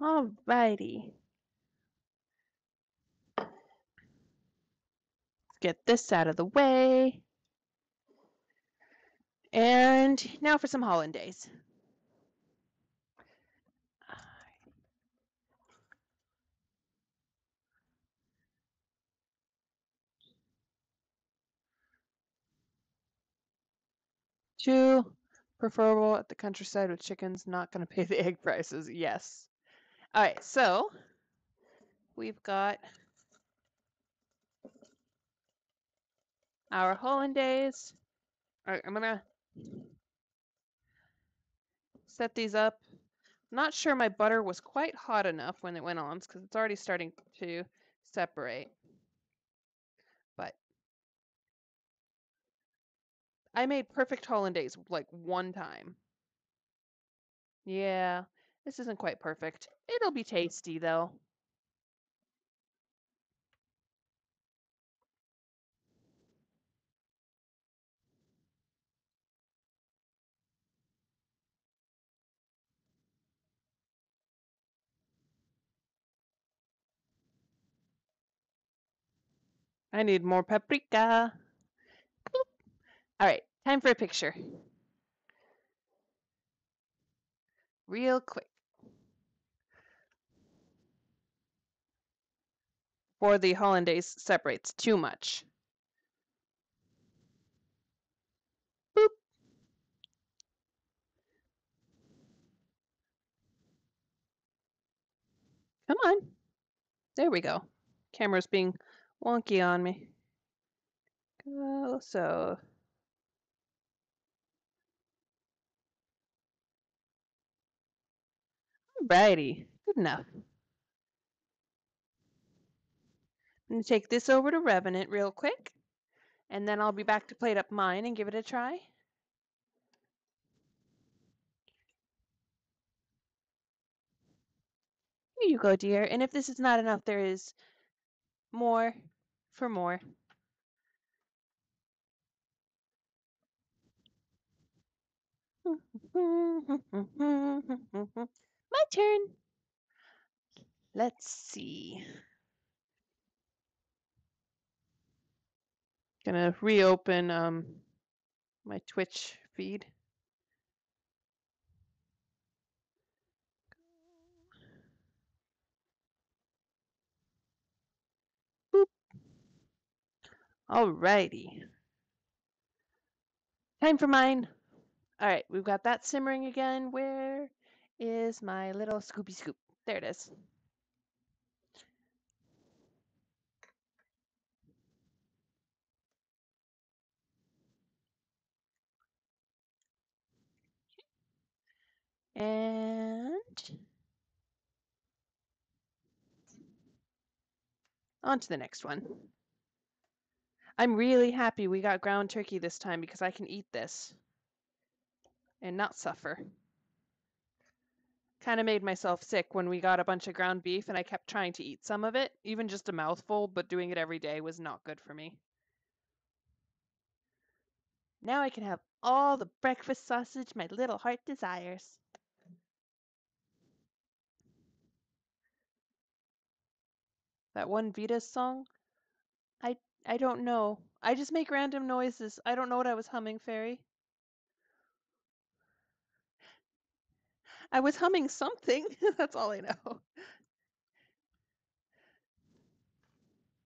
Alrighty. Get this out of the way. And now for some hollandaise. Two, preferable at the countryside with chickens, not going to pay the egg prices. Yes. All right, so we've got our hollandaise. All right, I'm to set these up. Not sure my butter was quite hot enough when it went on because it's already starting to separate. But I made perfect hollandaise like one time. Yeah, this isn't quite perfect. It'll be tasty though. I need more paprika. All right, time for a picture. Real quick. Before the hollandaise separates too much. Boop. Come on. There we go. Camera's being wonky on me. So. Alrighty, good enough. I'm going to take this over to Revenant real quick, and then I'll be back to plate up mine and give it a try. Here you go, dear. And if this is not enough, there is more for more. My turn. Let's see. Gonna reopen um, my Twitch feed. Boop. Alrighty. Time for mine. All right, we've got that simmering again. Where is my little Scoopy Scoop? There it is. And on to the next one. I'm really happy we got ground turkey this time because I can eat this and not suffer. Kind of made myself sick when we got a bunch of ground beef and I kept trying to eat some of it, even just a mouthful, but doing it every day was not good for me. Now I can have all the breakfast sausage my little heart desires. That one Vita's song? I I don't know. I just make random noises. I don't know what I was humming, Fairy. I was humming something. That's all I know.